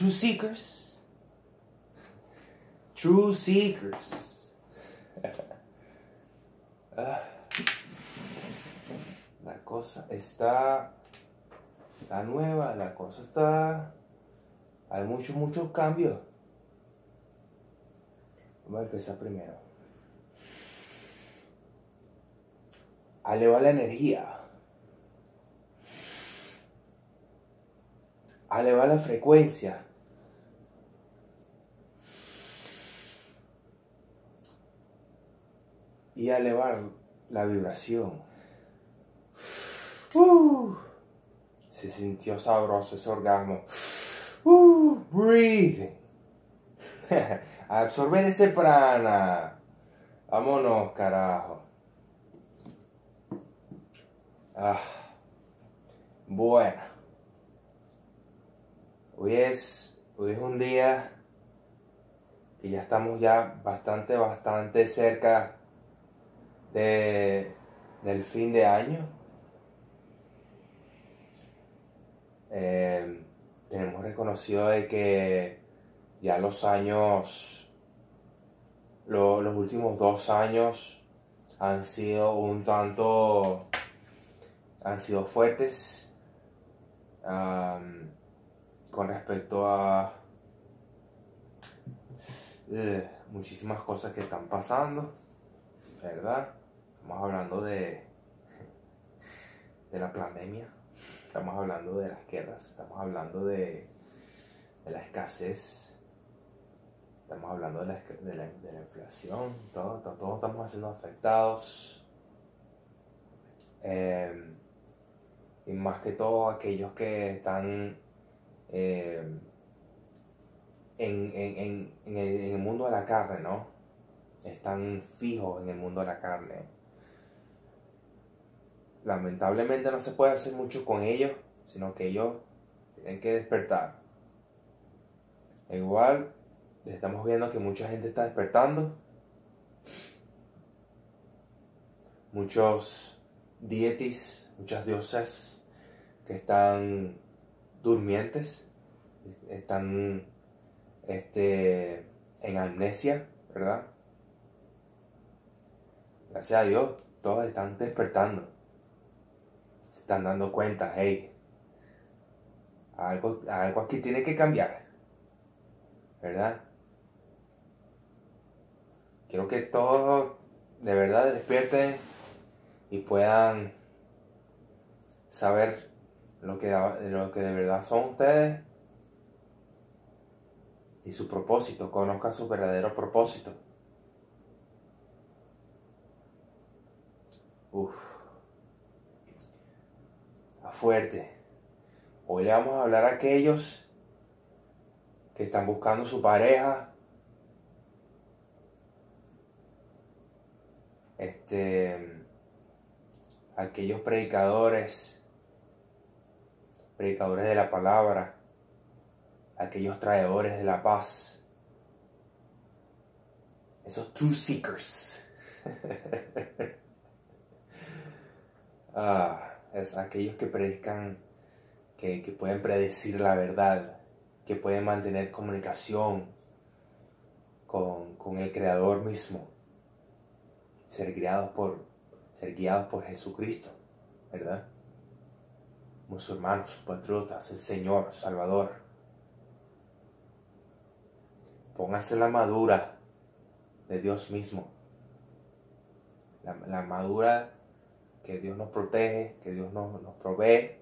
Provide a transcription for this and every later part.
True Seekers. True Seekers. Ah. La cosa está. Está nueva, la cosa está. Hay muchos, muchos cambios. Vamos a empezar primero. Eleva la energía. Eleva la frecuencia. Y elevar la vibración. Se sintió sabroso ese orgasmo. Uh, breathe. Absorber ese prana. Vámonos, carajo. Ah, bueno. Hoy es, hoy es un día que ya estamos ya bastante, bastante cerca de, del fin de año. Eh, tenemos reconocido de que ya los años, lo- los últimos dos años han sido un tanto, han sido fuertes con respecto a eh, muchísimas cosas que están pasando, ¿verdad? Estamos hablando de, de la pandemia, estamos hablando de las guerras, estamos hablando de, de la escasez, estamos hablando de la, de la, inflación, todo, to- todos estamos siendo afectados. Eh, y más que todo aquellos que están en, en- en- en el, en el mundo de la carne, ¿no? Están fijos en el mundo de la carne. Lamentablemente no se puede hacer mucho con ellos, sino que ellos tienen que despertar. E igual, estamos viendo que mucha gente está despertando. Muchos dietis, muchas diosas que están durmientes, están este, en amnesia, ¿verdad? Gracias a Dios, todos están despertando. Están dando cuenta, hey, algo, algo aquí tiene que cambiar, ¿verdad? Quiero que todos de verdad despierten y puedan saber lo que, lo que de verdad son ustedes y su propósito, conozcan su verdadero propósito. Uf, fuerte. Hoy le vamos a hablar a aquellos que están buscando su pareja. Este, aquellos predicadores, predicadores de la palabra, aquellos traidores de la paz, esos true seekers. Ah, es aquellos que predican, que, que pueden predecir la verdad, que pueden mantener comunicación con, con el Creador mismo, ser guiados por, ser guiados por Jesucristo, ¿verdad? Musulmanos, patriotas, el Señor, Salvador. Póngase la madura de Dios mismo. La, la madura que Dios nos protege, que Dios nos, nos provee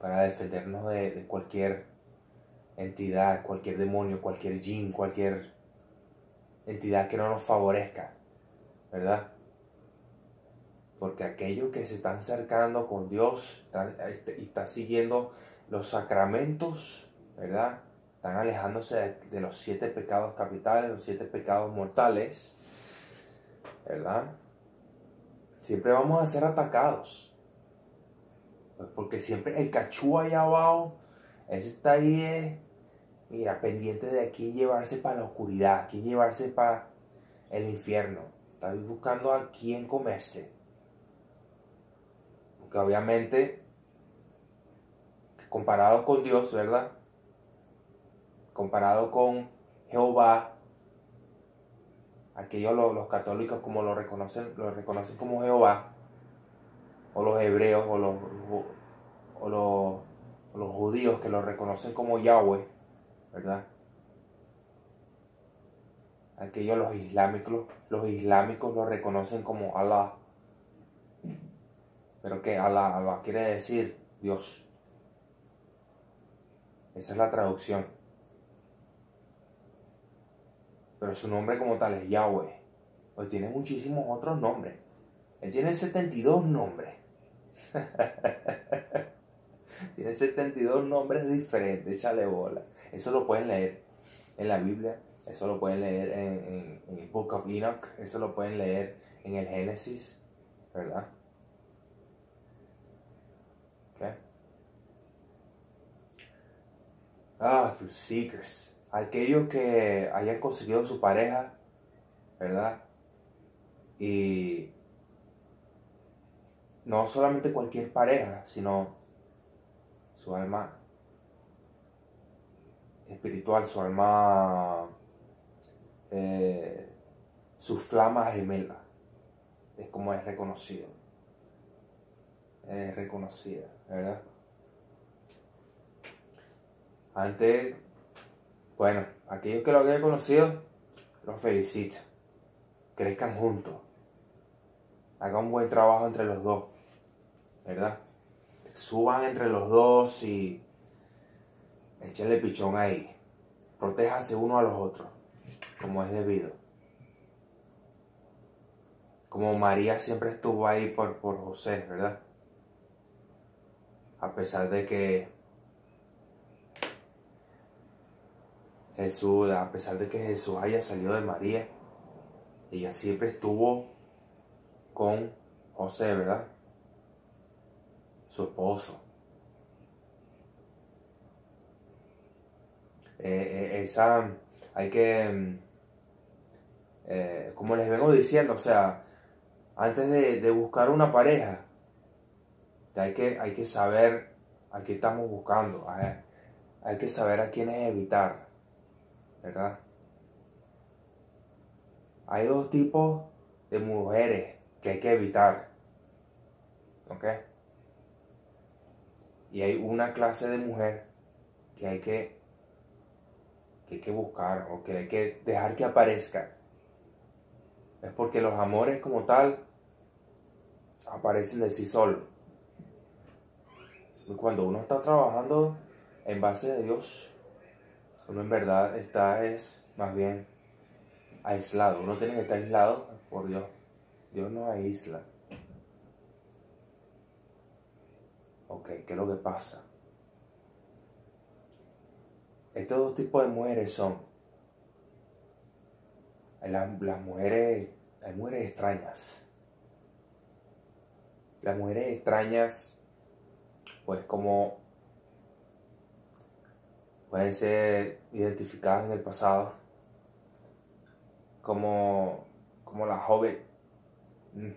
para defendernos de, cualquier entidad, cualquier demonio, cualquier jin, cualquier entidad que no nos favorezca, ¿verdad? Porque aquellos que se están acercando con Dios están- y está siguiendo los sacramentos, ¿verdad? Están alejándose de los siete pecados capitales, los siete pecados mortales, ¿verdad? Siempre vamos a ser atacados. Pues porque siempre el cachú allá abajo, ese está ahí, eh, mira, pendiente de a quién llevarse para la oscuridad, a quién llevarse para el infierno. Está buscando a quién comerse. Porque obviamente comparado con Dios, ¿verdad? Comparado con Jehová, aquellos los, católicos como lo reconocen, lo reconocen como Jehová, o los hebreos, o los, o los, los judíos que lo reconocen como Yahweh, ¿verdad? Aquellos los islámicos, los islámicos lo reconocen como Allah. Pero que Allah, Allah quiere decir Dios. Esa es la traducción. Pero su nombre como tal es Yahweh. Pues tiene muchísimos otros nombres. Él tiene 72 nombres. tiene 72 nombres diferentes, échale bola. Eso lo pueden leer en la Biblia, eso lo pueden leer en, el Book of Enoch, eso lo pueden leer en el Génesis, ¿verdad? Ah, tus seekers. Aquellos que hayan conseguido su pareja, ¿verdad? Y no solamente cualquier pareja, sino su alma espiritual, su alma, eh, su flama gemela, es como es reconocido. Es reconocida, ¿verdad? Antes, bueno, aquellos que lo habían conocido, los felicito. Crezcan juntos. Hagan un buen trabajo entre los dos, ¿verdad? Suban entre los dos y Échale pichón ahí. Protéjase uno a los otros, como es debido. Como María siempre estuvo ahí por, por José, ¿verdad? A pesar de que Jesús, a pesar de que Jesús haya salido de María, ella siempre estuvo con José, ¿verdad? Su esposo. Eh, eh, esa, hay que, mm, eh, como les vengo diciendo, o sea, antes de, buscar una pareja, hay que, hay que saber a qué estamos buscando, hay que saber a quiénes evitar, Hay dos tipos de mujeres que hay que evitar, ¿ok? Y hay una clase de mujer que hay que que hay que buscar o que hay que dejar que aparezca. Es porque los amores como tal aparecen de sí solos. Y cuando uno está trabajando en base de Dios, uno en verdad está es más bien aislado. Uno tiene que estar aislado por Dios. Dios no aísla. Ok, ¿qué es lo que pasa? Estos dos tipos de mujeres son las, mujeres, hay mujeres extrañas. Las mujeres extrañas, pues como pueden ser identificadas en el pasado, como, como la joven, mm,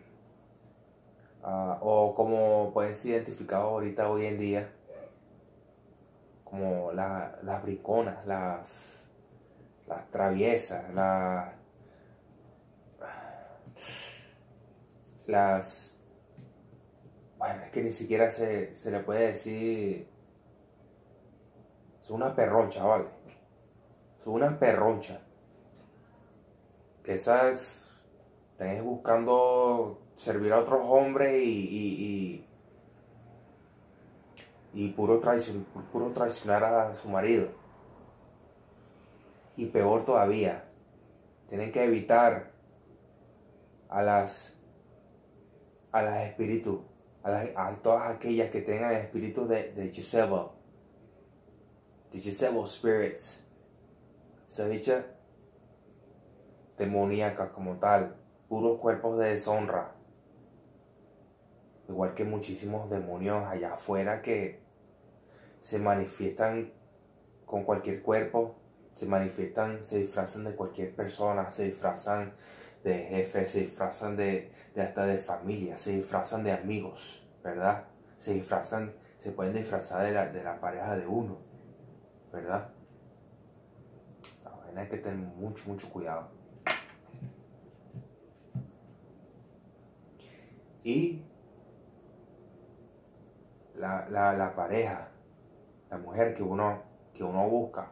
ah, o como pueden ser identificadas ahorita hoy en día como las briconas, las, las traviesas, las, las... Bueno, es que ni siquiera se, le puede decir... Son una perroncha, ¿vale? Son una perroncha. Que esas... Están buscando servir a otros hombres y y puro, traicion, puro traicionar a su marido. Y peor todavía, tienen que evitar a las a las espíritus, a, todas aquellas que tengan espíritus de, de de Jezebel spirits, se dicha demoníacas como tal, puros cuerpos de deshonra, igual que muchísimos demonios allá afuera que se manifiestan con cualquier cuerpo, se manifiestan, se disfrazan de cualquier persona, se disfrazan de jefe, se disfrazan de, hasta de familia, se disfrazan de amigos, ¿verdad? Se disfrazan, se pueden disfrazar de la, de la pareja de uno, ¿verdad? Esa vaina hay que tener mucho, mucho cuidado. Y la, la, la pareja, la mujer que uno, que uno busca,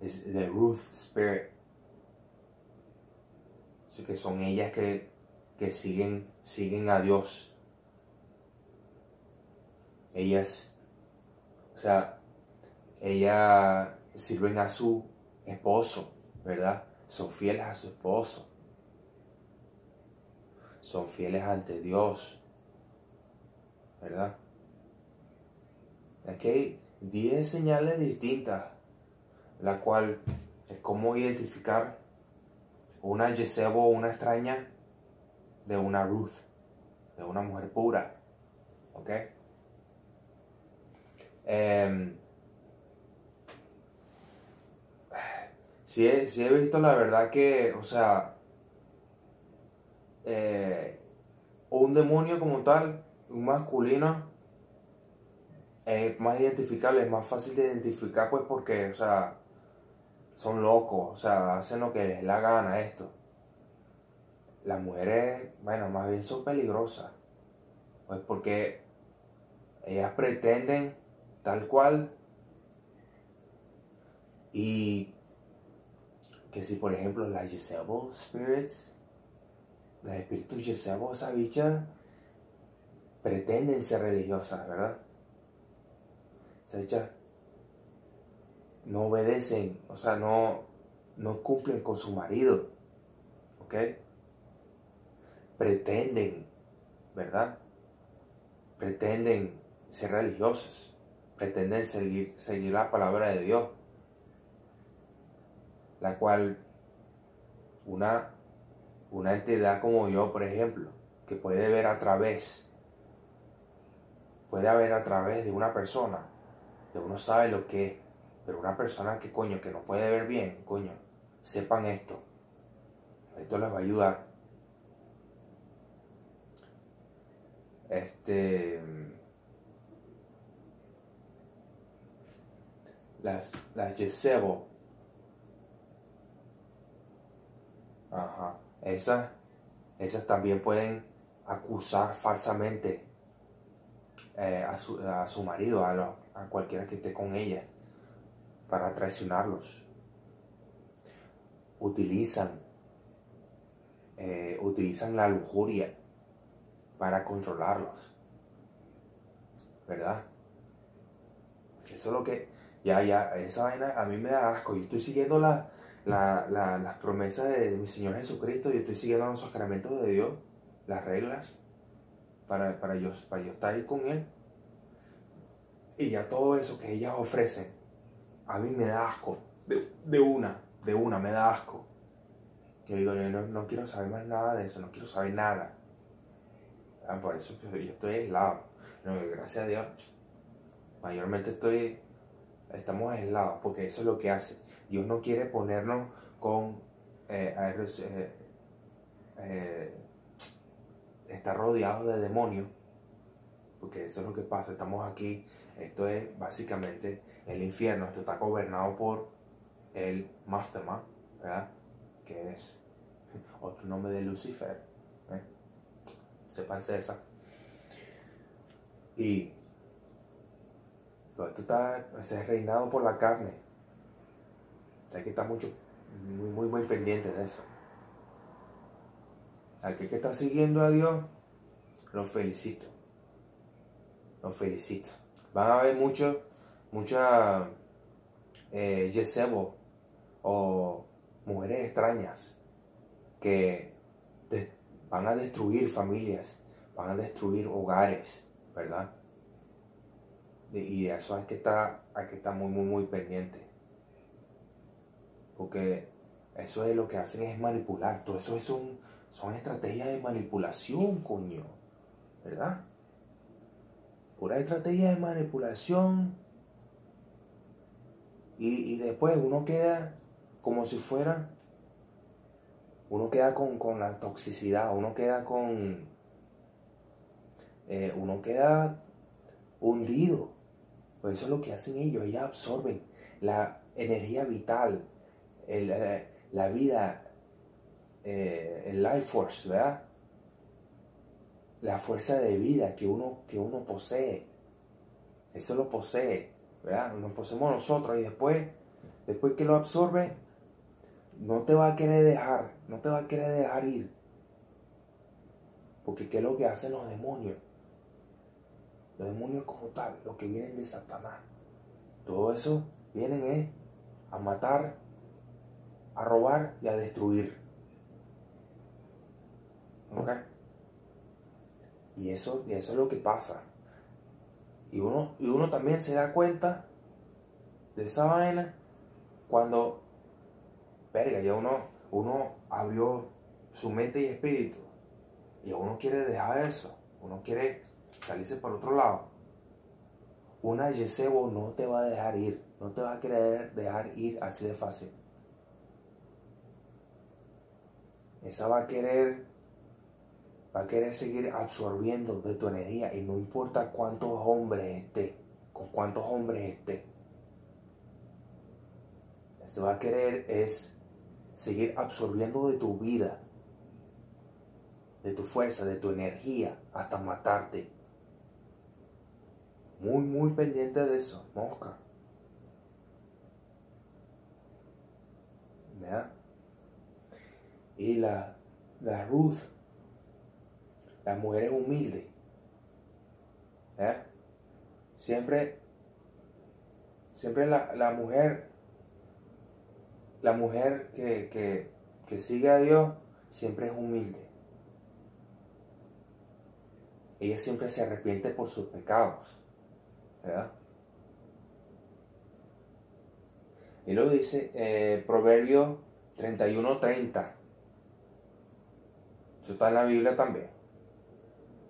es the Ruth Spirit. Así que son ellas que, que siguen, siguen a Dios. Ellas, o sea, ellas sirven a su esposo, ¿verdad? Son fieles a su esposo. Son fieles ante Dios, ¿verdad? Aquí hay 10 señales distintas, la cual es cómo identificar una Jezebel o una extraña de una Ruth, de una mujer pura. ¿Ok? Eh, sí, he, sí he visto la verdad que, o sea, eh, un demonio como tal, un masculino, es más identificable, es más fácil de identificar, pues porque, o sea, son locos, o sea, hacen lo que les la gana esto. Las mujeres, bueno, más bien son peligrosas, pues porque ellas pretenden tal cual y que si por ejemplo las Jezebel Spirits, los espíritus Jezebel, esa pretenden ser religiosas, ¿verdad? Esa no obedecen, o sea, no, no cumplen con su marido, ¿ok? Pretenden, ¿verdad? Pretenden ser religiosos, pretenden seguir, seguir la palabra de Dios, la cual una, una entidad como yo, por ejemplo, que puede ver a través, puede ver a través de una persona, que uno sabe lo que es, pero una persona que coño, que no puede ver bien, coño, sepan esto. Esto les va a ayudar. Este. Las, las Jezebel. Ajá. Esas, esas también pueden acusar falsamente eh, a, su, a, su, marido, a, lo, a cualquiera que esté con ella para traicionarlos. Utilizan, eh, utilizan la lujuria para controlarlos. ¿Verdad? Eso es lo que, ya, ya, esa vaina a mí me da asco. Yo estoy siguiendo la, la, la, las promesas de, mi Señor Jesucristo, yo estoy siguiendo los sacramentos de Dios, las reglas, para, para, yo, para yo estar ahí con Él. Y ya todo eso que ellas ofrecen, a mí me da asco. De, de una, de una, me da asco. Yo digo, yo no, no, quiero saber más nada de eso, no quiero saber nada. Ah, por eso yo estoy aislado. Gracias a Dios, mayormente estoy, estamos aislados, porque eso es lo que hace. Dios no quiere ponernos con eh, eh, eh, estar rodeados de demonios, porque eso es lo que pasa. Estamos aquí, esto es básicamente el infierno, esto está gobernado por el Masterman, ¿verdad? Que es otro nombre de Lucifer. ¿eh? Sepan esa. Y esto está, es reinado por la carne. Hay que estar mucho, muy, muy, muy pendiente de eso. Aquel que está siguiendo a Dios, lo felicito. Lo felicito. Van a haber muchos mucha eh, o mujeres extrañas que van a destruir familias, van a destruir hogares, ¿verdad? Y eso hay que estar, hay que estar muy, muy, muy pendiente. Porque eso es lo que hacen es manipular. Todo eso es un, son estrategias de manipulación, coño. ¿Verdad? Pura estrategia de manipulación y, y después uno queda como si fuera, uno queda con, con la toxicidad, uno queda con, eh, uno queda hundido. Pues eso es lo que hacen ellos, ellos absorben la energía vital, eh, la vida, eh, el life force, ¿verdad? La fuerza de vida que uno, que uno posee. Eso lo posee, ¿verdad? Lo poseemos nosotros y después, después que lo absorbe, no te va a querer dejar, no te va a querer dejar ir. Porque ¿qué es lo que hacen los demonios? Los demonios como tal, los que vienen de Satanás. Todo eso vienen es a matar, a robar y a destruir. ¿Ok? Y eso, y eso es lo que pasa. Y uno, y uno también se da cuenta de esa vaina cuando, verga, ya uno, uno abrió su mente y espíritu. Y uno quiere dejar eso. Uno quiere salirse por otro lado. Una Yesebo no te va a dejar ir. No te va a querer dejar ir así de fácil. Esa va a querer va a querer seguir absorbiendo de tu energía y no importa cuántos hombres esté, con cuántos hombres esté. Eso va a querer es seguir absorbiendo de tu vida, de tu fuerza, de tu energía, hasta matarte. Muy, muy pendiente de eso, mosca. ¿Verdad? Y la, la Ruth la mujer es humilde. ¿eh? Siempre, siempre la, mujer, la mujer que, que sigue a Dios, siempre es humilde. Ella siempre se arrepiente por sus pecados. Y lo dice eh, Proverbio 31-30. Eso está en la Biblia también.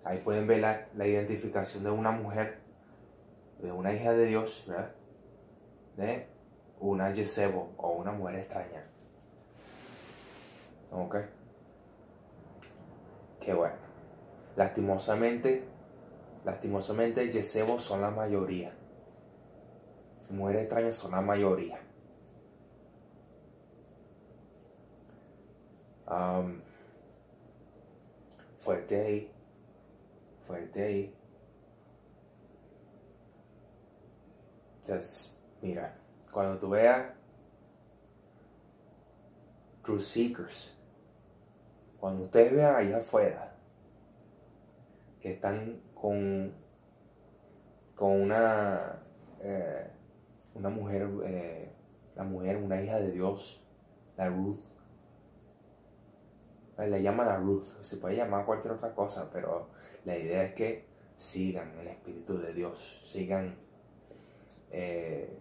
Ahí pueden ver la, identificación de una mujer, de una hija de Dios, ¿verdad? De una Jezebo o una mujer extraña. ¿Ok? Qué bueno. Lastimosamente, lastimosamente Jezebo son la mayoría. Mujeres extrañas son la mayoría. fuerte ahí fuerte ahí. Entonces, mira, cuando tú veas True Seekers, cuando ustedes vean allá afuera que están con, con una, eh, una mujer, eh, la mujer, una hija de Dios, la Ruth, le llaman a Ruth, se puede llamar cualquier otra cosa, pero la idea es que sigan el Espíritu de Dios, sigan, eh,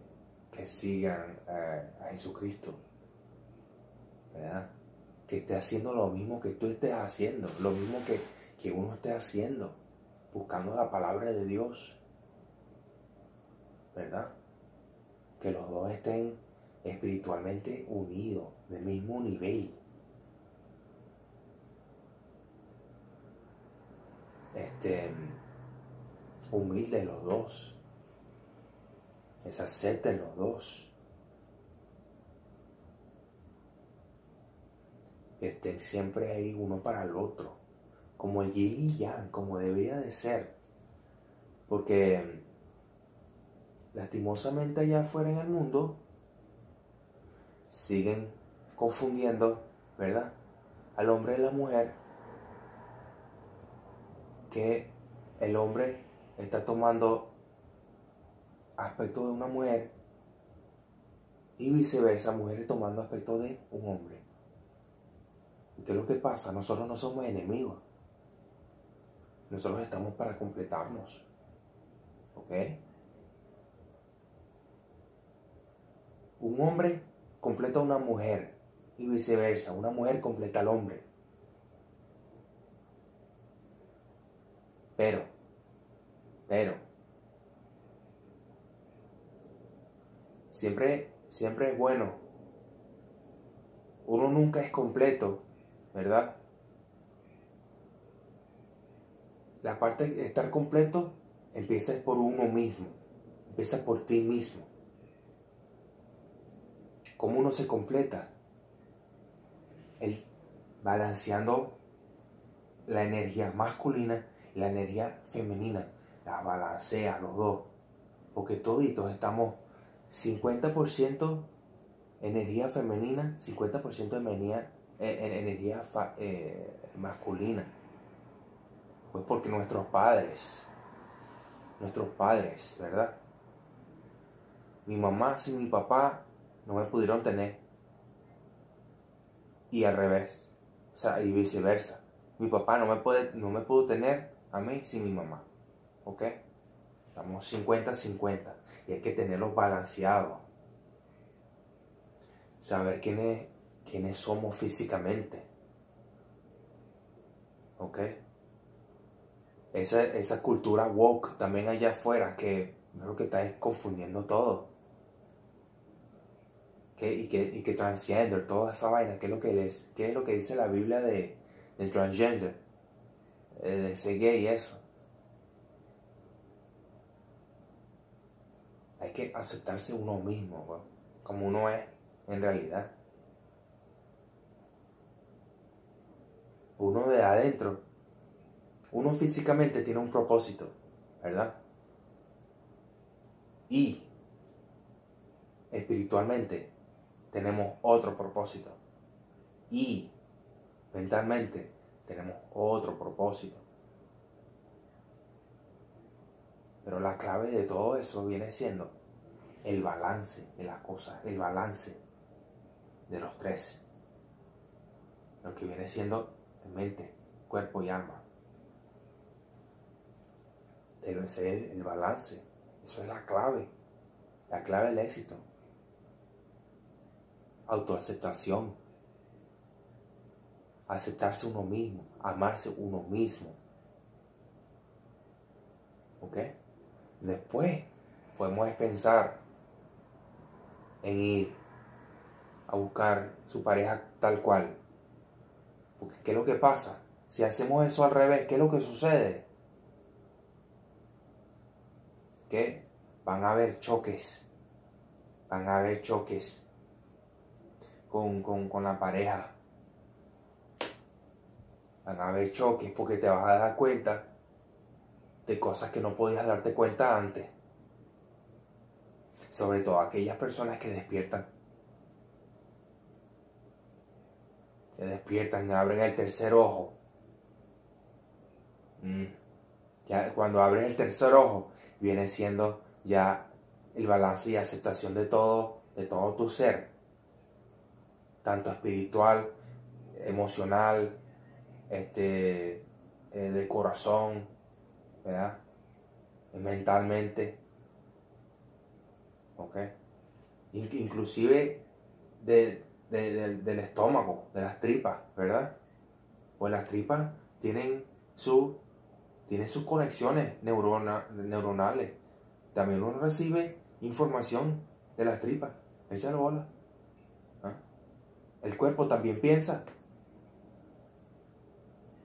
que sigan a, Jesucristo, ¿verdad? Que esté haciendo lo mismo que tú estés haciendo, lo mismo que, que uno esté haciendo, buscando la palabra de Dios, ¿verdad? Que los dos estén espiritualmente unidos, del mismo nivel. este, humildes los dos, es acepten los dos, estén siempre ahí uno para el otro, como el yin y yang, como debería de ser, porque lastimosamente allá afuera en el mundo siguen confundiendo, ¿verdad? Al hombre y la mujer que el hombre está tomando aspecto de una mujer y viceversa, mujeres tomando aspecto de un hombre. ¿Y qué es lo que pasa? Nosotros no somos enemigos. Nosotros estamos para completarnos. ¿Ok? Un hombre completa a una mujer y viceversa. Una mujer completa al hombre. Pero, pero, siempre, siempre es bueno. Uno nunca es completo, ¿verdad? La parte de estar completo empieza por uno mismo, empieza por ti mismo. ¿Cómo uno se completa? El balanceando la energía masculina y la energía femenina. La balancea los dos. Porque toditos estamos 50% energía femenina, 50% energía, eh, energía eh, masculina. Pues porque nuestros padres, nuestros padres, ¿verdad? Mi mamá sin mi papá no me pudieron tener. Y al revés. O sea, y viceversa. Mi papá no me, puede, no me pudo tener a mí sin mi mamá. ¿Ok? Estamos 50-50. Y hay que tenerlos balanceados. Saber quiénes, quiénes somos físicamente. ¿Ok? Esa, esa cultura woke también allá afuera que creo que está confundiendo todo. y, que, y que transgender, toda esa vaina, ¿qué es lo que, les, qué es lo que dice la Biblia de, de transgender? Eh, de ser gay y eso. Hay que aceptarse uno mismo, como uno es en realidad. Uno de adentro uno físicamente tiene un propósito, ¿verdad? Y espiritualmente tenemos otro propósito. Y mentalmente tenemos otro propósito. Pero la clave de todo eso viene siendo el balance de las cosas, el balance de los tres. Lo que viene siendo mente, cuerpo y alma debe ser el balance. Eso es la clave. La clave del éxito. Autoaceptación. Aceptarse uno mismo. Amarse uno mismo. ¿Ok? Después podemos pensar en ir a buscar su pareja tal cual. Porque ¿qué es lo que pasa? Si hacemos eso al revés, ¿qué es lo que sucede? Que van a haber choques, van a haber choques con, con, la pareja, van a haber choques porque te vas a dar cuenta de cosas que no podías darte cuenta antes. Sobre todo aquellas personas que despiertan. Se despiertan y abren el tercer ojo. Mm. Ya, cuando abres el tercer ojo, viene siendo ya el balance y aceptación de todo, de todo tu ser, tanto espiritual, emocional, este, eh, de corazón, ¿verdad? mentalmente, ¿ok? Inclusive del estómago, de las tripas, ¿verdad? Pues las tripas tienen su tiene sus conexiones neuronales. También uno recibe información de las tripas. Échalo bola. ¿Ah? El cuerpo también piensa.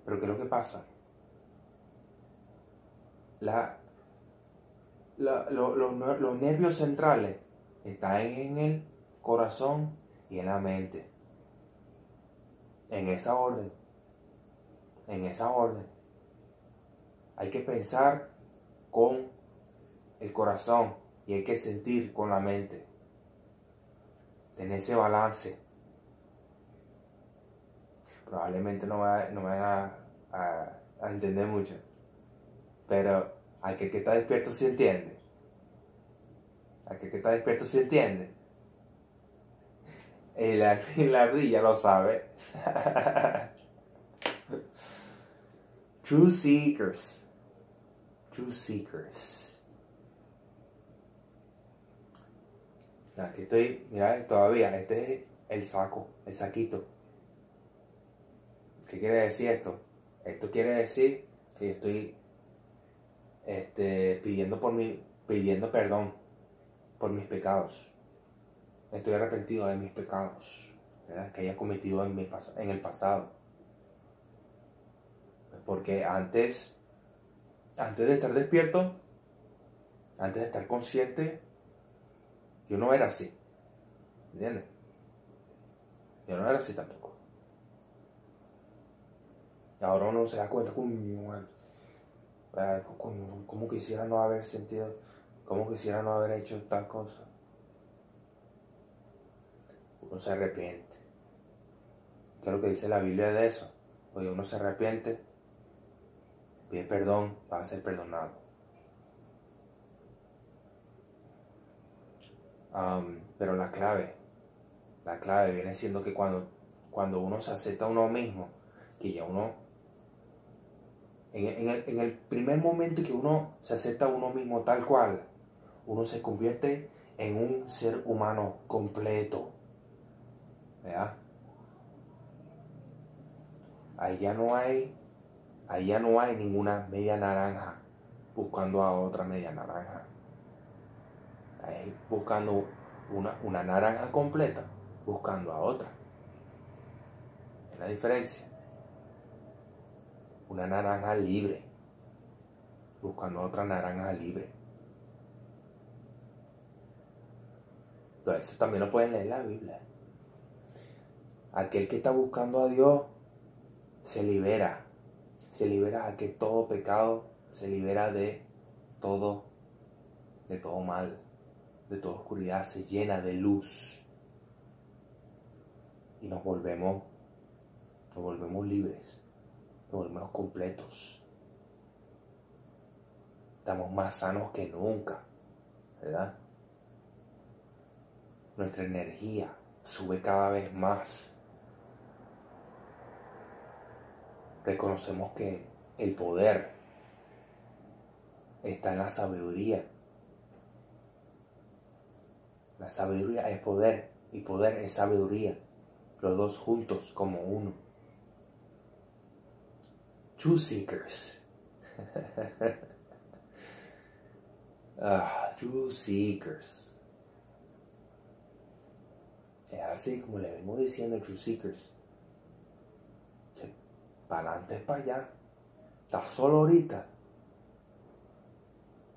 Pero ¿qué es lo que pasa? La, los nervios centrales están en el corazón y en la mente. En esa orden. En esa orden. Hay que pensar con el corazón y hay que sentir con la mente. Tener ese balance. Probablemente no, me no a, a, entender mucho. Pero aquel que está despierto se entiende. Aquel que está despierto se entiende. Y la, y la ardilla lo sabe. True seekers. True Seekers. Aquí estoy, mira, todavía, este es el saco, el saquito. ¿Qué quiere decir esto? Esto quiere decir que yo estoy este, pidiendo, por mi, pidiendo perdón por mis pecados. Estoy arrepentido de mis pecados que haya cometido en, en el pasado. Porque antes antes de estar despierto, antes de estar consciente, yo no era así. ¿Entiendes? Yo no era así tampoco. Y ahora uno se da cuenta, ¿cómo quisiera no haber sentido, cómo quisiera no haber hecho tal cosa? Uno se arrepiente. ¿Qué es lo que dice la Biblia de eso? Oye, uno se arrepiente, pide perdón, va a ser perdonado. pero la clave, la clave viene siendo que cuando, cuando uno se acepta a uno mismo, que ya uno, en, el, en el primer momento que uno se acepta a uno mismo tal cual, uno se convierte en un ser humano completo. ¿Verdad? Ahí ya no hay, ya no hay ninguna media naranja buscando a otra media naranja. Ahí buscando una, una naranja completa, buscando a otra. Es la diferencia. Una naranja libre, buscando a otra naranja libre. Entonces, eso también lo pueden leer en la Biblia. Aquel que está buscando a Dios se libera, se libera a que todo pecado, se libera de todo, de todo mal, de toda oscuridad, se llena de luz y nos volvemos, nos volvemos libres, nos volvemos completos. Estamos más sanos que nunca, ¿verdad? Nuestra energía sube cada vez más reconocemos que el poder está en la sabiduría. La sabiduría es poder y poder es sabiduría. Los dos juntos como uno. True Seekers. ah, True Seekers. Es así como le vengo diciendo True Seekers para adelante es para allá. Estás solo ahorita.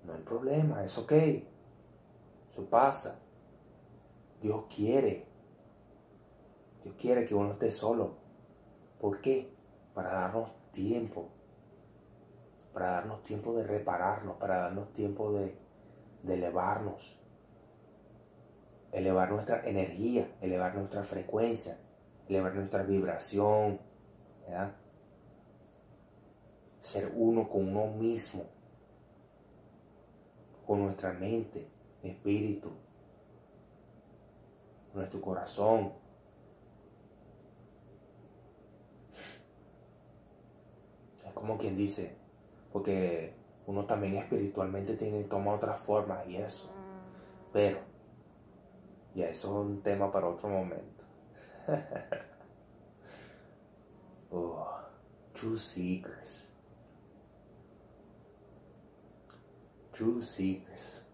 No hay problema, es ok. Eso pasa. Dios quiere. Dios quiere que uno esté solo. ¿Por qué? Para darnos tiempo. Para darnos tiempo de repararnos, para darnos tiempo de, de elevarnos. Elevar nuestra energía, elevar nuestra frecuencia, elevar nuestra vibración. ¿verdad? Ser uno con uno mismo, con nuestra mente, espíritu, nuestro corazón. Es como quien dice, porque uno también espiritualmente tiene, toma otras formas y eso. Pero, ya eso es un tema para otro momento. oh, true seekers. True Seekers.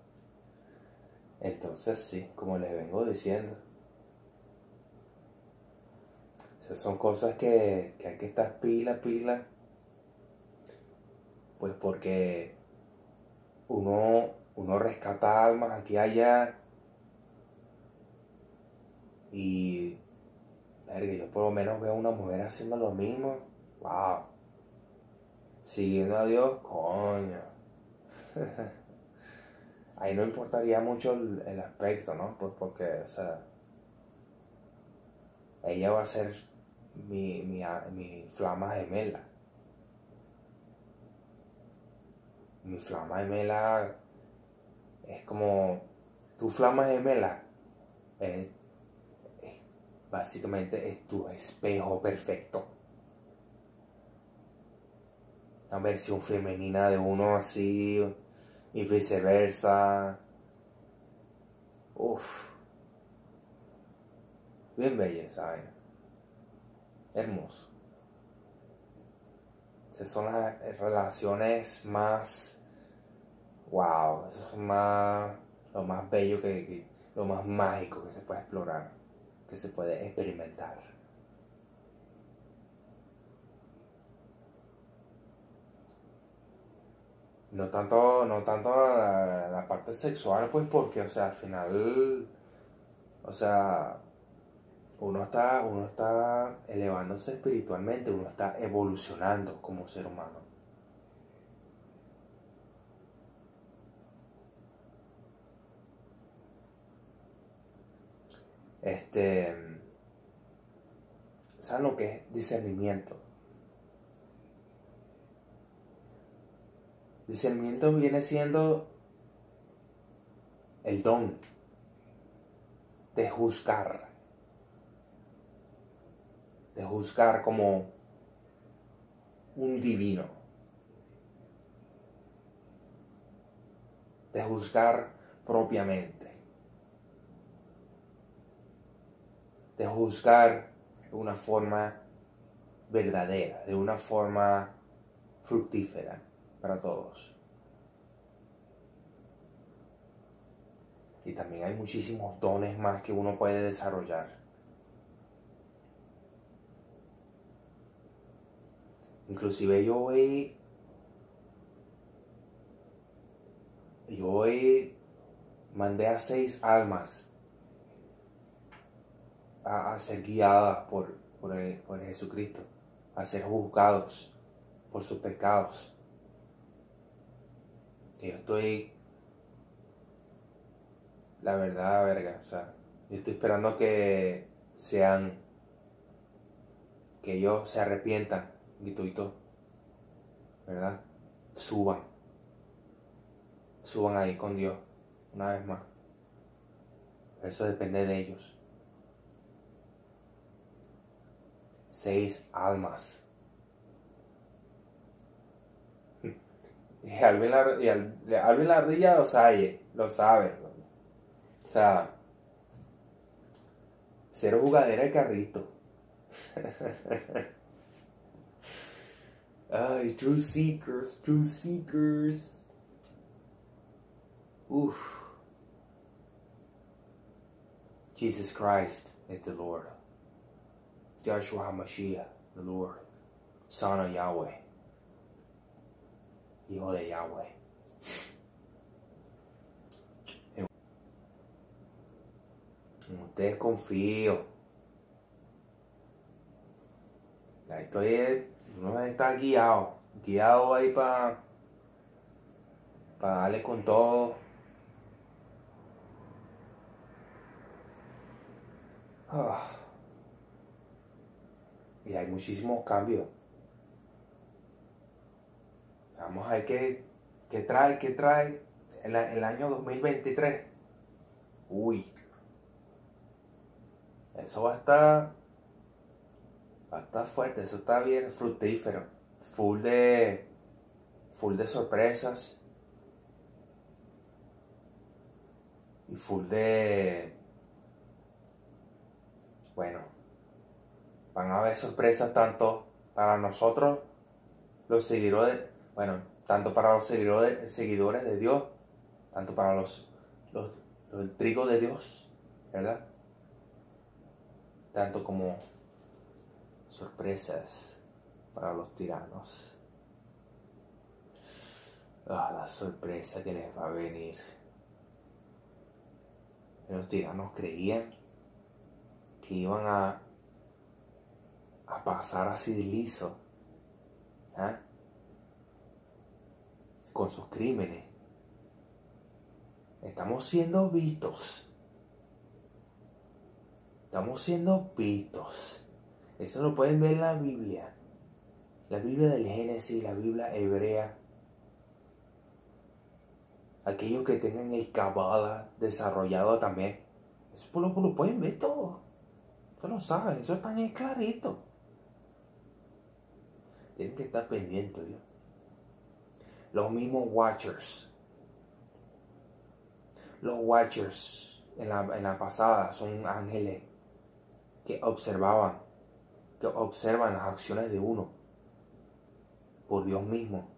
Entonces sí, como les vengo diciendo, son cosas que, hay que estar pila, pila, pues porque uno, uno rescata almas aquí y allá y yo por lo menos veo a una mujer haciendo lo mismo, wow, siguiendo a Dios, coño. Ahí no importaría mucho el, aspecto, ¿no? Pues porque, o sea, ella va a ser mi, mi, flama gemela. Mi flama gemela es como tu flama gemela es, básicamente es tu espejo perfecto una versión femenina de uno así y viceversa. Uf. Bien belleza, ¿eh? Hermoso. Esas son las relaciones más. Wow, eso es más. Lo más bello que. Lo más mágico que se puede explorar. Que se puede experimentar. No tanto, no tanto la, parte sexual, pues porque, o sea, al final, o sea, uno está, uno está elevándose espiritualmente, uno está evolucionando como ser humano. Este, ¿saben lo que es discernimiento? Discernimiento viene siendo el don de juzgar, de juzgar como un divino, de juzgar propiamente, de juzgar de una forma verdadera, de una forma fructífera para todos. Y también hay muchísimos dones más que uno puede desarrollar. Inclusive yo hoy, yo hoy mandé a seis almas a, ser guiadas por, por, por Jesucristo, a ser juzgados por sus pecados yo estoy, la verdad, verga, o sea, yo estoy esperando que sean, que ellos se arrepientan, y todo, ¿verdad? Suban, suban ahí con Dios, una vez más. Eso depende de ellos. Seis almas Y Alvin, y Alvin Lardilla lo sabe, lo sabe. O sea, cero jugadera de carrito. Ay, True Seekers, True Seekers. Uf. Jesus Christ is the Lord. Joshua HaMashiach, the Lord. Son of Yahweh hijo de Yahweh. En ustedes confío. Ya estoy, uno está guiado, guiado ahí para para darle con todo. Ah. Y hay muchísimos cambios. Vamos a ver qué, trae, qué trae el, el año 2023. Uy. Eso va a estar. Va a estar fuerte, eso está bien fructífero. Full de. Full de sorpresas. Y full de. Bueno. Van a haber sorpresas tanto para nosotros, los seguidores, bueno, tanto para los seguidores, de Dios, tanto para los, los, el trigo de Dios, ¿verdad? Tanto como sorpresas para los tiranos. Ah, la sorpresa que les va a venir. Los tiranos creían que iban a, a pasar así de liso. ¿eh? Con sus crímenes. Estamos siendo vistos. Estamos siendo vistos. Eso lo pueden ver en la Biblia. La Biblia del Génesis, la Biblia hebrea. Aquellos que tengan el cabala desarrollado también. Eso lo, lo pueden ver todo. Eso lo saben, eso está bien clarito. Tienen que estar pendientes, los mismos Watchers. Los Watchers en la, pasada son ángeles que observaban, que observan las acciones de uno por Dios mismo.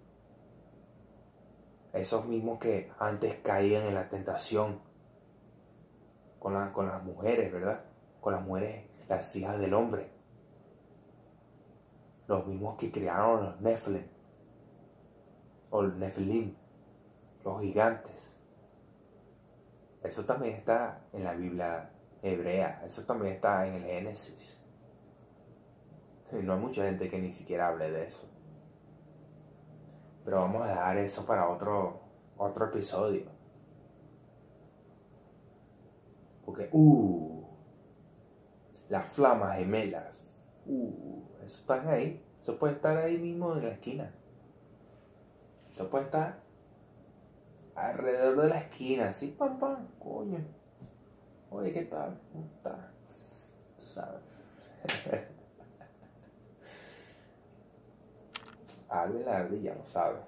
Esos mismos que antes caían en la tentación con, con las mujeres, ¿verdad? Con las mujeres, las hijas del hombre. Los mismos que crearon los Nephilim o el Nephilim, los gigantes. Eso también está en la Biblia hebrea, eso también está en el Génesis. No hay mucha gente que ni siquiera hable de eso. Pero vamos a dejar eso para otro, otro episodio. Porque, uh, las flamas gemelas, uh, eso están ahí. Eso puede estar ahí mismo en la esquina. Eso puede estar alrededor de la esquina, así, pam, pam, coño. Oye, ¿qué tal? ¿Cómo estás? ¿Sabes? Alvin la ardilla lo sabe.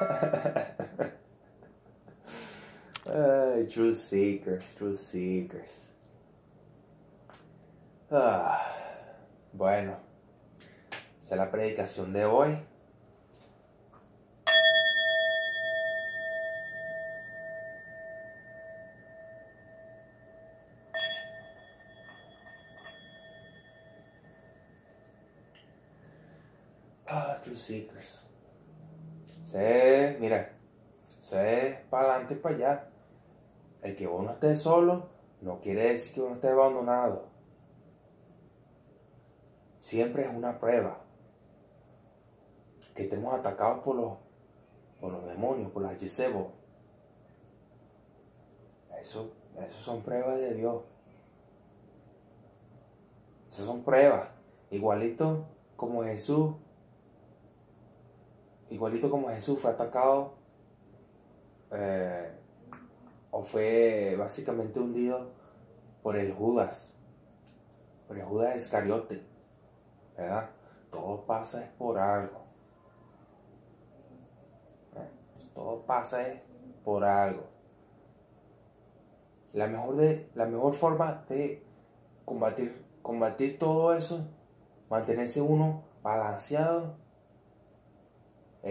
Ay, true seekers, true seekers. Ah, bueno, esa es la predicación de hoy. Se, mira, se para adelante y para allá. El que uno esté solo no quiere decir que uno esté abandonado. Siempre es una prueba. Que estemos atacados por los, por los demonios, por las Jezebo. Eso, eso son pruebas de Dios. Esas son pruebas. Igualito como Jesús igualito como Jesús fue atacado eh, o fue básicamente hundido por el Judas, por el Judas Iscariote, ¿verdad? Todo pasa es por algo. ¿eh? Todo pasa es por algo. La mejor, de, la mejor forma de combatir, combatir todo eso, mantenerse uno balanceado,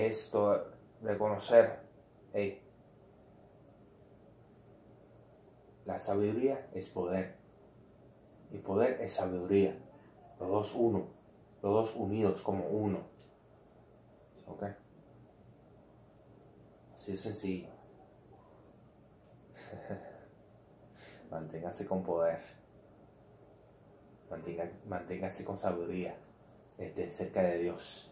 esto, reconocer, hey, la sabiduría es poder. Y poder es sabiduría. Los dos uno. Los dos unidos como uno. ¿Ok? Así es sencillo. Manténgase con poder. Manténgase con sabiduría. Esté cerca de Dios.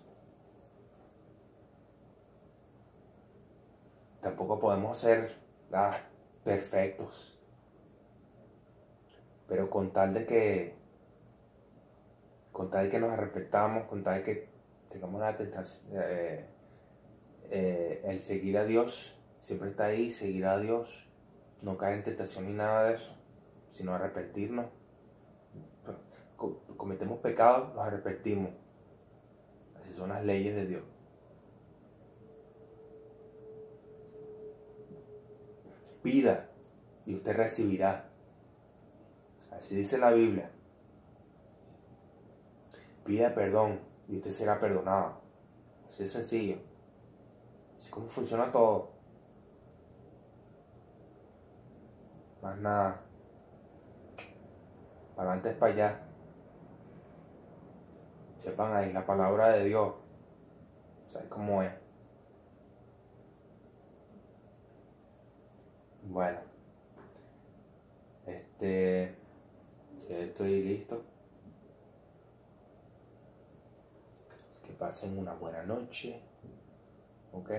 Tampoco podemos ser ah, perfectos. Pero con tal de que, con tal de que nos respetamos, con tal de que tengamos la tentación, eh, eh, el seguir a Dios, siempre está ahí, seguir a Dios, no caer en tentación ni nada de eso, sino arrepentirnos. Cometemos pecados, los arrepentimos. Así son las leyes de Dios. Pida y usted recibirá. Así dice la Biblia. Pida perdón y usted será perdonado. Así de sencillo. Así como funciona todo. Más nada. Para antes para allá. Sepan ahí la palabra de Dios. ¿Sabes cómo es? Bueno, este, estoy listo. Que pasen una buena noche, ¿ok?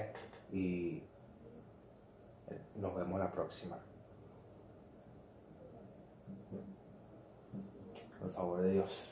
Y nos vemos la próxima. Por favor de Dios.